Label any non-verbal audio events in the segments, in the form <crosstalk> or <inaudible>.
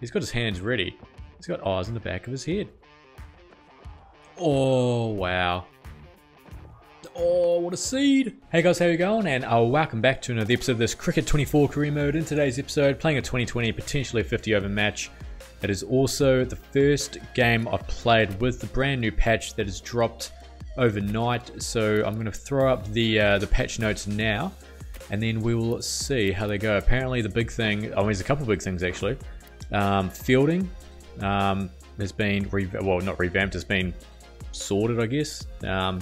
He's got his hands ready. He's got eyes in the back of his head. Oh, wow. Oh, what a seed! Hey guys, how you going? And uh, welcome back to another episode of this Cricket 24 career mode. In today's episode, playing a 2020 potentially 50 over match. It is also the first game I've played with the brand new patch that has dropped overnight. So I'm going to throw up the uh, the patch notes now, and then we will see how they go. Apparently, the big thing, mean, there's a couple big things actually. Um, fielding um, has been, well, not revamped, It's been sorted, I guess. Um,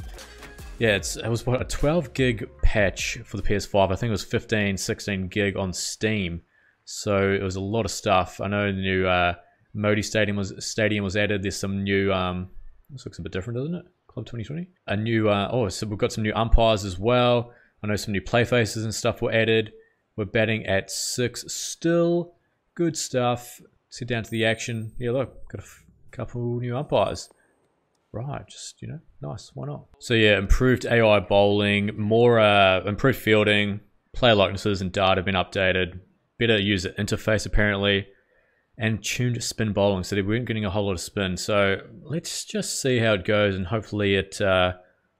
yeah, it's, it was what, a 12 gig patch for the PS5. I think it was 15, 16 gig on Steam. So it was a lot of stuff. I know the new uh, Modi Stadium was Stadium was added. There's some new. Um, this looks a bit different, doesn't it? Club 2020. A new. Uh, oh, so we've got some new umpires as well. I know some new play faces and stuff were added. We're batting at six still. Good stuff. Let's get down to the action. Yeah, look, got a couple new umpires. Right, just, you know, nice. Why not? So yeah, improved AI bowling, more uh, improved fielding, player likenesses and data have been updated. Better user interface apparently and tuned spin bowling, so they weren't getting a whole lot of spin. So let's just see how it goes, and hopefully it uh,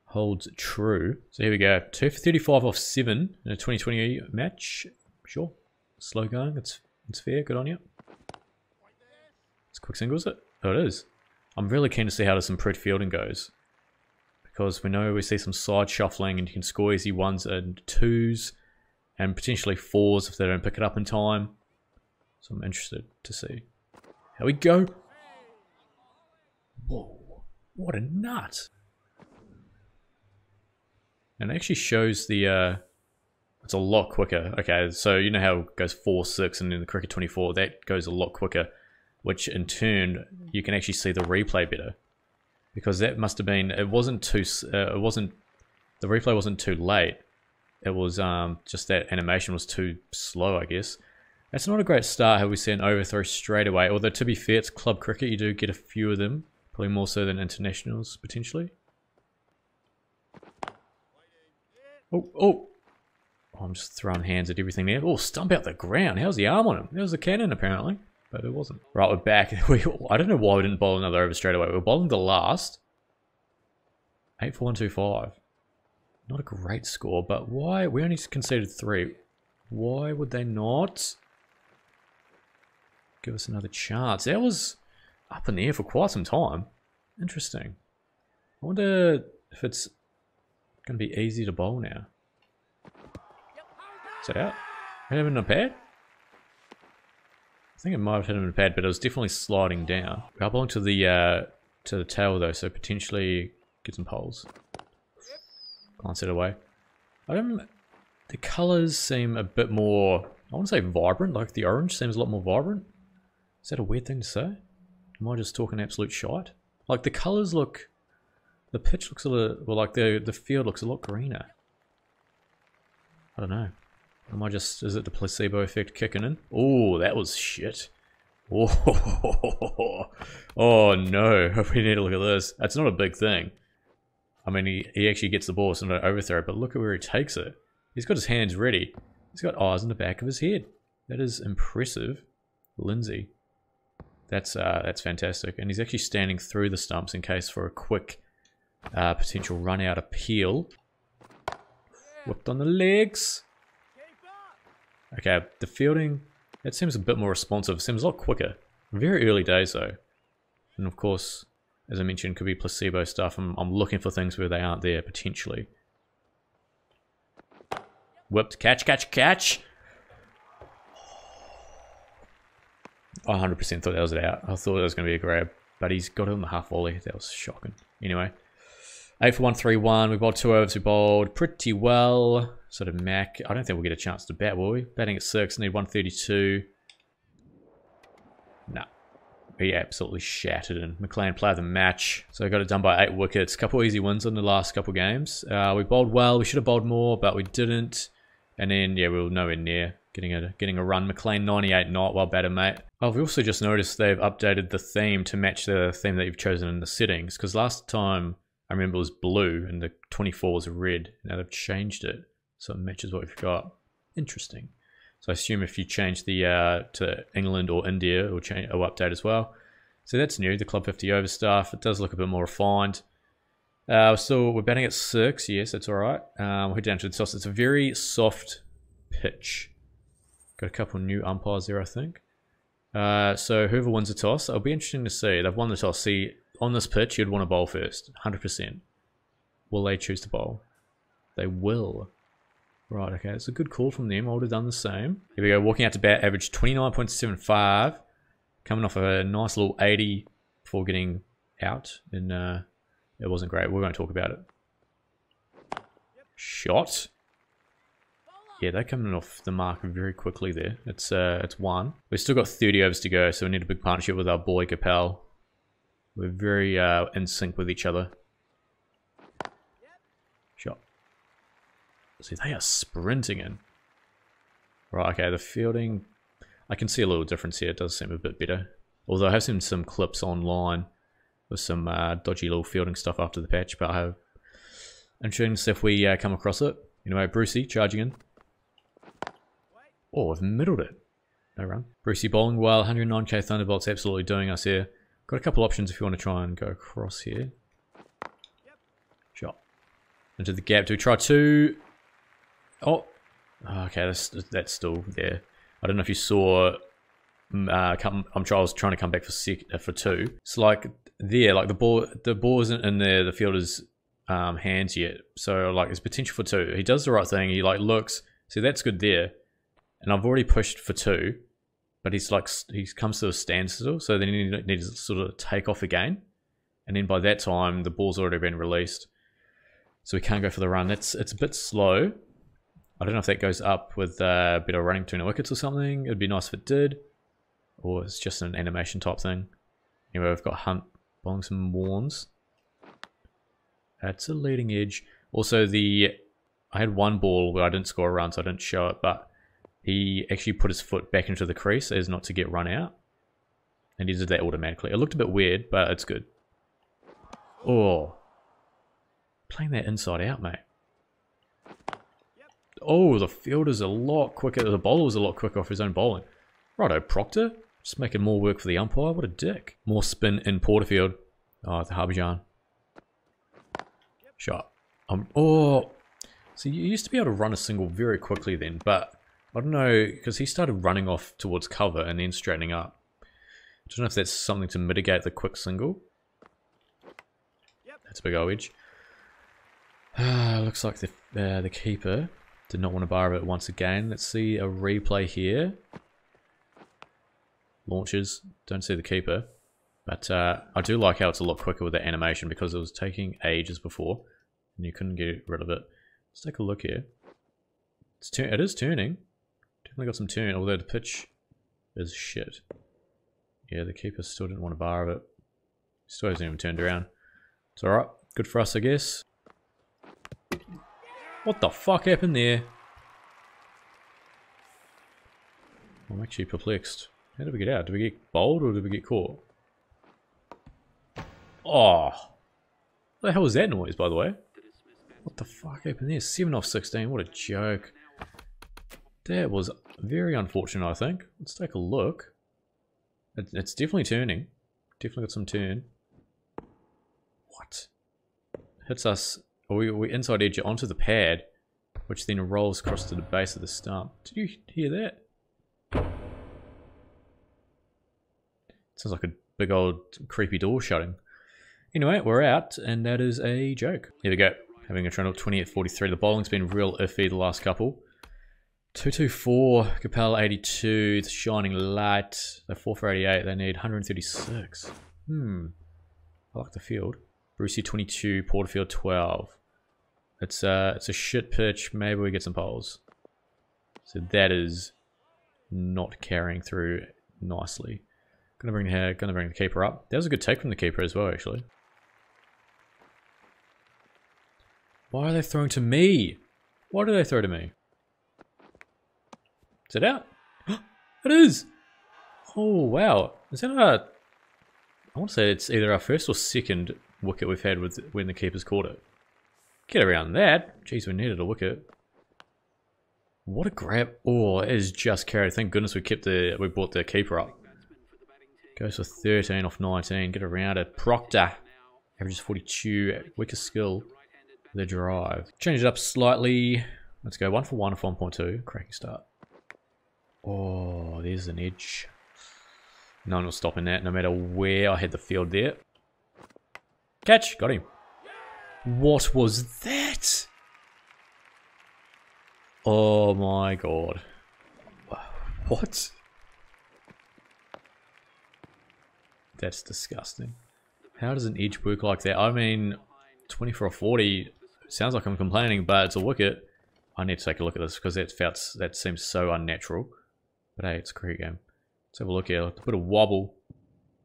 holds true. So here we go, 2 for 35 off 7 in a 2020 match. Sure, slow going, it's, it's fair, good on you. It's quick single, is it? Oh, it is. I'm really keen to see how this improved fielding goes. Because we know we see some side shuffling and you can score easy ones and twos and potentially fours if they don't pick it up in time. So I'm interested to see. Here we go. Whoa, what a nut. And it actually shows the, uh, it's a lot quicker. Okay, so you know how it goes 4, 6, and then the Cricket 24, that goes a lot quicker, which in turn, you can actually see the replay better. Because that must have been, it wasn't too, uh, it wasn't, the replay wasn't too late. It was um, just that animation was too slow, I guess. That's not a great start how we see an overthrow straight away. Although to be fair, it's club cricket. You do get a few of them. Probably more so than internationals, potentially. Oh, oh. I'm just throwing hands at everything there. Oh, stump out the ground. How's the arm on him? There was a cannon, apparently. But it wasn't. Right, we're back. <laughs> We, I don't know why we didn't bowl another over straight away. We were bowling the last. 8 4 1 2 5. Not a great score, but why? We only conceded three. Why would they not? give us another chance. That was up in the air for quite some time. Interesting. I wonder if it's going to be easy to bowl now. Is that out? Hit him in a pad? I think it might have hit him in a pad, but it was definitely sliding down. We are bowling to the uh, to the tail though, so potentially get some poles. Glance it away. I don't. The colours seem a bit more. I want to say vibrant. Like the orange seems a lot more vibrant. Is that a weird thing to say? Am I just talking absolute shite? Like the colours look, the pitch looks a little, well like the, the field looks a lot greener. I don't know. Am I just, is it the placebo effect kicking in? Oh, that was shit. <laughs> Oh, no, <laughs> we need to look at this. That's not a big thing. I mean, he, he actually gets the ball, so not overthrow, but look at where he takes it. He's got his hands ready. He's got eyes in the back of his head. That is impressive. Lindsay. That's uh, that's fantastic. And he's actually standing through the stumps in case for a quick uh, potential run out appeal. Whipped on the legs. Okay, the fielding, it seems a bit more responsive. Seems a lot quicker. Very early days though. And of course, as I mentioned, could be placebo stuff. I'm, I'm looking for things where they aren't there, potentially. Whipped, catch, catch, catch! I 100% thought that was it out. I thought that was going to be a grab, but he's got it on the half volley. That was shocking. Anyway, 8 for 1, 3 1. We bowled two overs. We bowled pretty well. Sort of Mac. I don't think we'll get a chance to bat, will we? Batting at 6, need 132. Nah. He absolutely shattered and McLean played the match. So I got it done by 8 wickets. Couple easy wins in the last couple games. Uh, we bowled well. We should have bowled more, but we didn't. And then, yeah, we were nowhere near getting a getting a run. McLean 98 not well better, mate. I've also just noticed they've updated the theme to match the theme that you've chosen in the settings. Because last time I remember it was blue and the 24 was red. Now they've changed it so it matches what we've got. Interesting. So I assume if you change the uh, to England or India, it will change or update as well. So that's new. The Club 50 over stuff. It does look a bit more refined. Uh, so we're batting at six. Yes, that's all right. Um, head down to the toss. It's a very soft pitch. Got a couple new umpires there, I think. Uh, so whoever wins the toss, it'll be interesting to see. They've won the toss. See, on this pitch, you'd want to bowl first, 100%. Will they choose to bowl? They will. Right, okay, it's a good call from them. I would have done the same. Here we go, walking out to bat, average 29.75. Coming off a nice little 80 before getting out. And uh, it wasn't great. We're going to talk about it. Shot. Yeah, they're coming off the mark very quickly there. It's uh, it's one. We've still got 30 overs to go, so we need a big partnership with our boy Capel. We're very uh, in sync with each other. Shot. See, they are sprinting in. Right, okay, the fielding... I can see a little difference here. It does seem a bit better. Although I have seen some clips online with some uh, dodgy little fielding stuff after the patch, but I have... See if we uh, come across it. Anyway, Brucey charging in. Oh, I've middled it. No run. Brucey bowling well. 109k Thunderbolts absolutely doing us here. Got a couple options if you want to try and go across here. Shot. Into the gap. Do we try two? Oh. Okay, that's, that's still there. I don't know if you saw... Mm, uh, come, I'm trying. I was trying to come back for uh, for two. It's like there, like the ball, the ball isn't in there. The fielder's um, hands yet, so like there's potential for two. He does the right thing. He like looks. See, that's good there and I've already pushed for two, but he's like he comes to a standstill, so then he needs to sort of take off again, and then by that time the ball's already been released, so we can't go for the run. That's it's a bit slow. I don't know if that goes up with a bit of running between the wickets or something. It'd be nice if it did, or it's just an animation type thing. Anyway, we've got Hunt bowling some warns. That's a leading edge. Also, the I had one ball where I didn't score a run, so I didn't show it, but he actually put his foot back into the crease as not to get run out. And he did that automatically. It looked a bit weird, but it's good. Oh. Playing that inside out, mate. Oh, the fielder's a lot quicker. The bowler's a lot quicker off his own bowling. Righto, Proctor. Just making more work for the umpire. What a dick. More spin in Porterfield. Oh, the Harbhajan. Shot. Um, oh. So you used to be able to run a single very quickly then, but I don't know, because he started running off towards cover and then straightening up. I don't know if that's something to mitigate the quick single. That's a big old edge. Uh, looks like the, uh, the keeper did not want to bar it once again. Let's see a replay here. Launches. Don't see the keeper. But uh, I do like how it's a lot quicker with the animation because it was taking ages before. And you couldn't get rid of it. Let's take a look here. It's it is turning. Definitely got some turn, although the pitch is shit. Yeah, the keeper still didn't want to bar of it. Still hasn't even turned around. It's alright. Good for us, I guess. What the fuck happened there? I'm actually perplexed. How did we get out? Did we get bowled or did we get caught? Oh. What the hell was that noise, by the way? What the fuck happened there? 7 off 16. What a joke. That was very unfortunate, I think. Let's take a look. It, it's definitely turning. Definitely got some turn. What? Hits us. We, we inside edge it onto the pad, which then rolls across to the base of the stump. Did you hear that? Sounds like a big old creepy door shutting. Anyway, we're out, and that is a joke. Here we go. Having a trend of 20 at 43. The bowling's been real iffy the last couple. 224, Capella 82, the Shining Light, they're 4 for 88, they need 136. Hmm, I like the field. Brucey 22, Porterfield 12. It's, uh, it's a shit pitch, maybe we get some poles. So that is not carrying through nicely. Gonna bring the gonna bring the keeper up. That was a good take from the keeper as well, actually. Why are they throwing to me? Why do they throw to me? Is it out? <gasps> it is! Oh, wow. Is that a... I want to say it's either our first or second wicket we've had with when the keeper's caught it. Get around that. Jeez, we needed a wicket. What a grab. Oh, it is just carried. Thank goodness we kept the we brought the keeper up. Goes for 13 off 19. Get around it. Proctor. Averages 42. Weaker skill. The drive. Change it up slightly. Let's go one for one off 1.2. Cracking start. Oh, there's an edge. No one was stopping that, no matter where I had the field there. Catch! Got him. What was that? Oh my god. What? That's disgusting. How does an edge work like that? I mean, 24 or 40 sounds like I'm complaining, but it's a wicket. I need to take a look at this because that felt that seems so unnatural. But hey, it's a cricket game. Let's have a look here. A bit of wobble.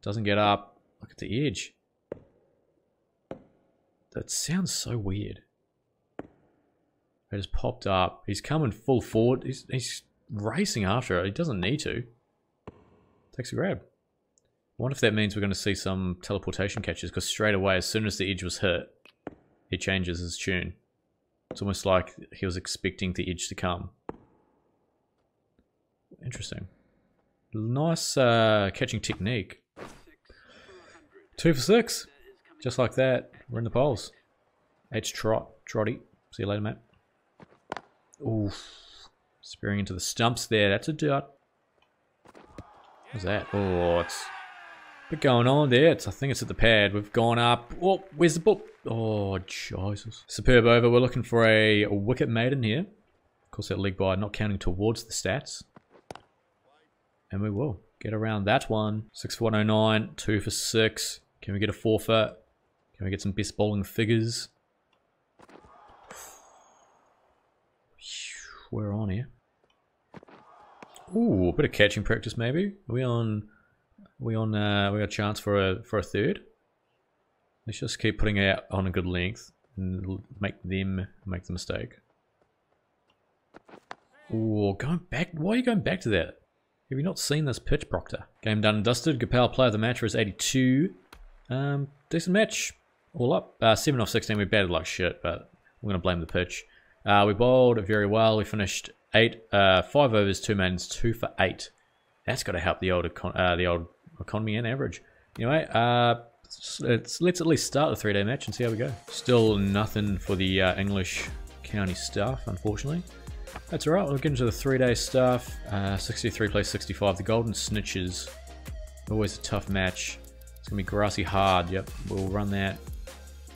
Doesn't get up. Look at the edge. That sounds so weird. It just popped up. He's coming full forward. He's, he's racing after it. He doesn't need to. Takes a grab. I wonder if that means we're going to see some teleportation catches because straight away, as soon as the edge was hit, he changes his tune. It's almost like he was expecting the edge to come. Interesting. Nice uh, catching technique. Two for six. Just like that. We're in the poles. H trot. Trotty. See you later, mate. Oof. Spearing into the stumps there. That's a dot. What's that? Oh, it's a bit going on there. It's, I think it's at the pad. We've gone up. Oh, where's the ball? Oh, Jesus. Superb over. We're looking for a, wicket maiden here. Of course, that leg bye not counting towards the stats. And we will get around that one. 6 for 109, 2 for 6. Can we get a forfeit? Can we get some best bowling figures? We're on here. Ooh, a bit of catching practice maybe. Are we on? Are we on? Uh, we got a chance for a for a third. Let's just keep putting it out on a good length and make them make the mistake. Ooh, going back. Why are you going back to that? Have you not seen this pitch, Proctor? Game done and dusted. Gopal player of the match was 82. Um, decent match. All up. Uh, 7 off 16. We batted like shit, but we're going to blame the pitch. Uh, we bowled very well. We finished eight, uh, 5 overs, 2 mains, 2 for 8. That's got to help the old, uh, the old economy and average. Anyway, uh, let's, let's at least start the three-day match and see how we go. Still nothing for the uh, English county staff, unfortunately. That's alright, we'll get into the three day stuff. Uh, 63 plays 65. The Golden Snitches. Always a tough match. It's going to be grassy hard. Yep, we'll run that.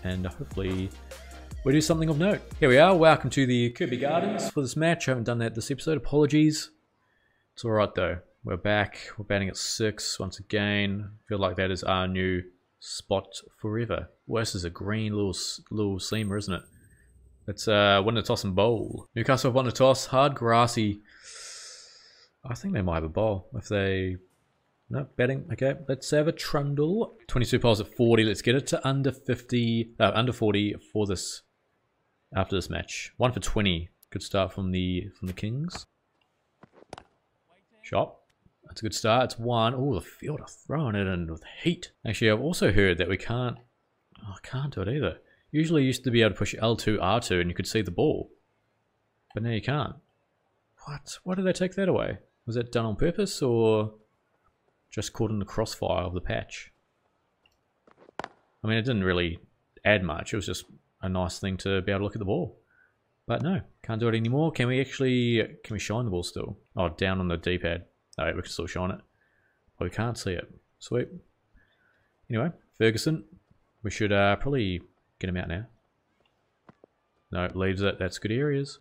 And hopefully we'll do something of note. Here we are. Welcome to the Kirby Gardens for this match. I haven't done that this episode. Apologies. It's alright though. We're back. We're batting at 6 once again. feel like that is our new spot forever. Well, this is a green little, little seamer, isn't it? Let's uh, win the toss and bowl. Newcastle have won the toss. Hard, grassy. I think they might have a bowl if they... No, betting. Okay, let's have a trundle. 22 poles at 40. Let's get it to under 50, uh, under 40 for this, after this match. One for 20. Good start from the from the Kings. Shot. That's a good start. It's one. Oh, the field are throwing it in with heat. Actually, I've also heard that we can't... Oh, I can't do it either. Usually you used to be able to push L2, R2 and you could see the ball. But now you can't. What? Why did they take that away? Was that done on purpose or just caught in the crossfire of the patch? I mean, it didn't really add much. It was just a nice thing to be able to look at the ball. But no, can't do it anymore. Can we actually, can we shine the ball still? Oh, down on the D-pad. No, we can still shine it. But we can't see it. Sweet. Anyway, Ferguson. We should uh, probably Get him out now. No, it leaves it. That's good areas.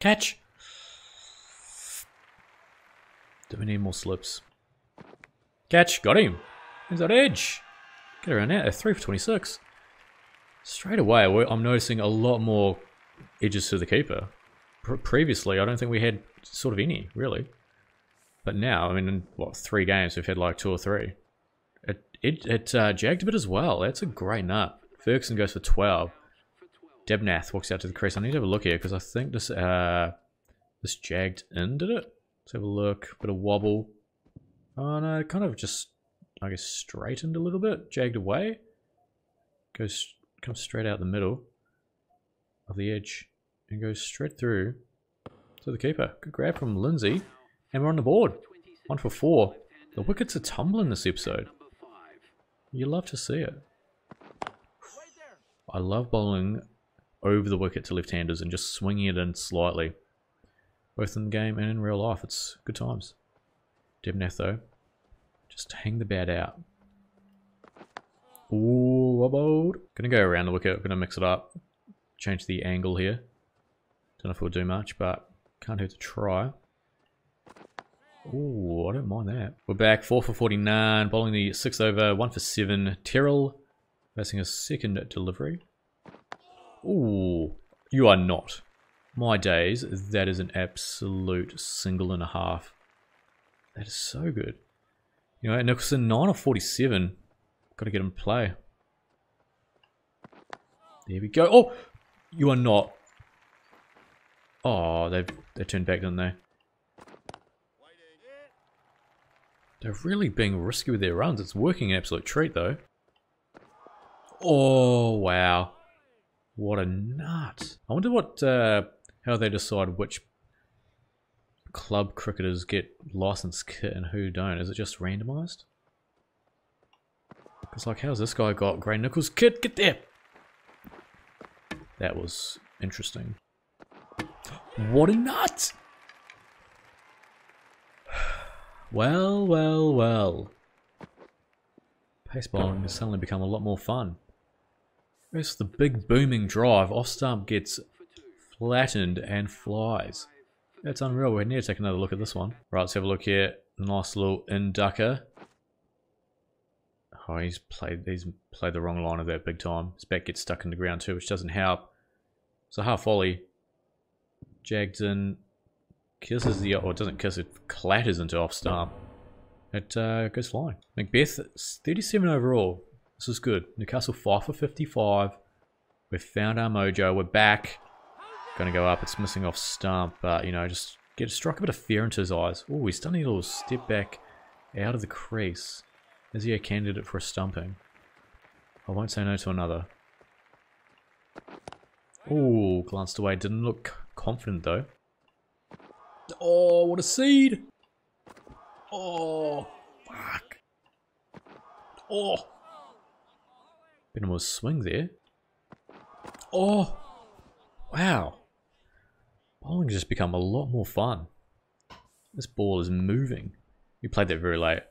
Catch! Do we need more slips? Catch! Got him! He's that edge! Get around now. 3 for 26. Straight away, I'm noticing a lot more edges to the keeper. previously, I don't think we had sort of any, really. But now, I mean, in, what, three games, we've had like two or three. It, it, it uh, jagged a bit as well. That's a great nut. Ferguson goes for 12. Debnath walks out to the crease. I need to have a look here because I think this uh, this jagged in, did it? Let's have a look. Bit of wobble. No, it kind of just, I guess, straightened a little bit. Jagged away. Goes, comes straight out the middle of the edge and goes straight through. to the keeper. Good grab from Lindsay. And we're on the board. One for four. The wickets are tumbling this episode. You love to see it. I love bowling over the wicket to left-handers and just swinging it in slightly. Both in the game and in real life. It's good times. Debnath. Just hang the bat out. Ooh, wobbled. Gonna go around the wicket. Gonna mix it up. Change the angle here. Don't know if we'll do much, but can't hurt to try. Ooh, I don't mind that. We're back, 4 for 49, bowling the 6 over, 1 for 7. Terrell facing a second delivery. Ooh, you are not. My days, that is an absolute single and a half. That is so good. You know, Nicholson, 9 of 47. Got to get him play. There we go. Oh, you are not. Oh, they've they turned back, didn't they? They're really being risky with their runs. It's working an absolute treat, though. Oh, wow. What a nut. I wonder what, uh, how they decide which club cricketers get license kit and who don't. Is it just randomized? Because, like, how's this guy got Gray-Nicolls kit? Get there! That was interesting. <gasps> What a nut! <sighs> Well, well, well. Pace bowling has suddenly become a lot more fun. Where's the big booming drive? Off stump gets flattened and flies. That's unreal. We need to take another look at this one. Right, let's have a look here. Nice little inducker. Oh, he's played he's played the wrong line of that big time. His back gets stuck in the ground too, which doesn't help. So half volley. Jagged in. Kisses the or doesn't kiss it, clatters into off stump. It uh, goes flying. Macbeth 37 overall. This is good. Newcastle 5 for 55. We've found our mojo. We're back. Gonna go up. It's missing off stump, but you know, just get struck a bit of fear into his eyes. Oh, he's done a little step back out of the crease. Is he a candidate for a stumping? I won't say no to another. Oh, glanced away. Didn't look confident though. Oh, what a seed! Oh, fuck. Oh. Bit of a swing there. Oh. Wow. Bowling just become a lot more fun. This ball is moving. You played that very late.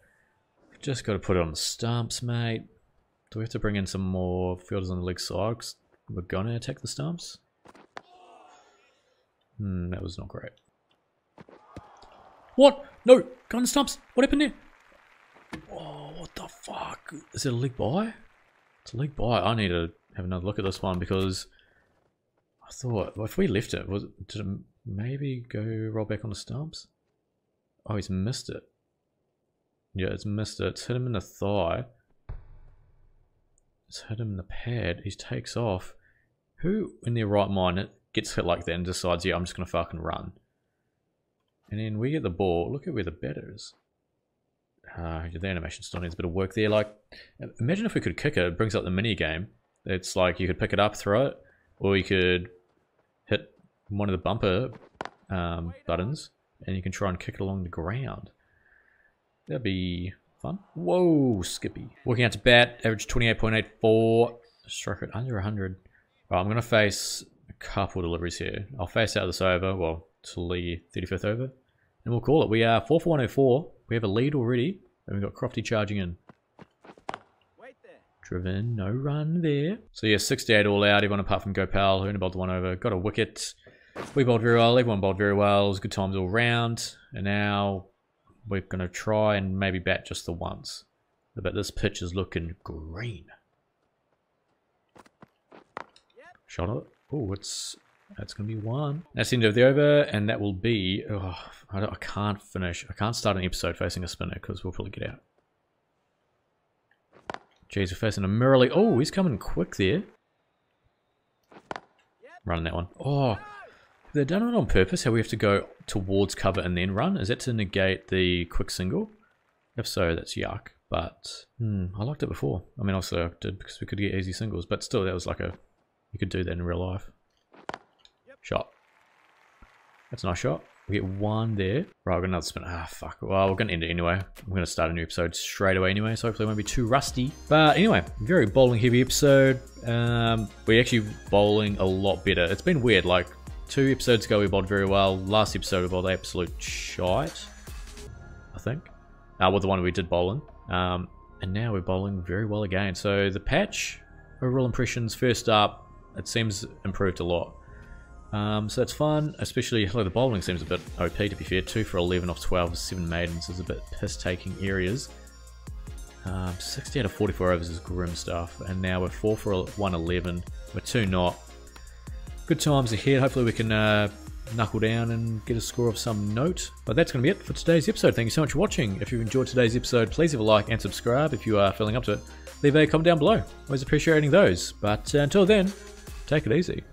Just got to put it on the stumps, mate. Do we have to bring in some more fielders on the leg side? We're going to attack the stumps. Hmm, that was not great. What? No! The stumps! What happened there? Oh, what the fuck? Is it a leg bye? It's a leg bye. I need to have another look at this one because I thought, if we left it, was did it maybe go roll back on the stumps? Oh, he's missed it. Yeah, it's missed it. It's hit him in the thigh. It's hit him in the pad. He takes off. Who in their right mind gets hit like that and decides, yeah, I'm just going to fucking run? And then we get the ball. Look at where the batter is. Uh, the animation still needs a bit of work there. Like, imagine if we could kick it. It brings up the mini game. It's like you could pick it up, throw it, or you could one of the bumper um, buttons, and you can try and kick it along the ground. That'd be fun. Whoa, Skippy. Working out to bat, average 28.84. Struck it under 100. Right, I'm going to face a couple deliveries here. I'll face out this over, well, to the 35th over. And we'll call it. We are 4 for 104. We have a lead already. And we've got Crofty charging in. Driven, no run there. So yeah, 68 all out. Everyone apart from Gopal, who only bowled the one over. Got a wicket. We bowled very well. Everyone bowled very well. It was good times all round. And now we're going to try and maybe bat just the once. But this pitch is looking green. Shot it. Oh, it's that's going to be one. That's the end of the over, and that will be... Oh, I, I can't finish. I can't start an episode facing a spinner because we'll probably get out. Jeez, we're facing a Murali. Oh, he's coming quick there. Running that one. Oh, they've done it on purpose, how we have to go towards cover and then run. Is that to negate the quick single? If so, that's yuck. But hmm, I liked it before. I mean, also I did because we could get easy singles. But still, that was like a... You could do that in real life. Shot. That's a nice shot. We get one there. Right, we've got another spin. Ah, fuck. Well, we're going to end it anyway. I'm going to start a new episode straight away anyway, so hopefully it won't be too rusty. But anyway, very bowling heavy episode. Um, we're actually bowling a lot better. It's been weird, like two episodes ago we bowled very well. Last episode we bowled absolute shite, I think. Uh, well, the one we did bowling. Um, and now we're bowling very well again. So the patch, overall impressions, first up, it seems improved a lot. Um, so that's fun, especially the bowling seems a bit OP to be fair. 2 for 11 off 12 7 maidens is a bit piss-taking areas. Um, 60 out of 44 overs is grim stuff, and now we're 4 for 111, we're 2 not. Good times ahead, hopefully we can uh, knuckle down and get a score of some note. But that's going to be it for today's episode. Thank you so much for watching. If you've enjoyed today's episode, please leave a like and subscribe if you are feeling up to it. Leave a comment down below. Always appreciating those. But uh, until then, take it easy.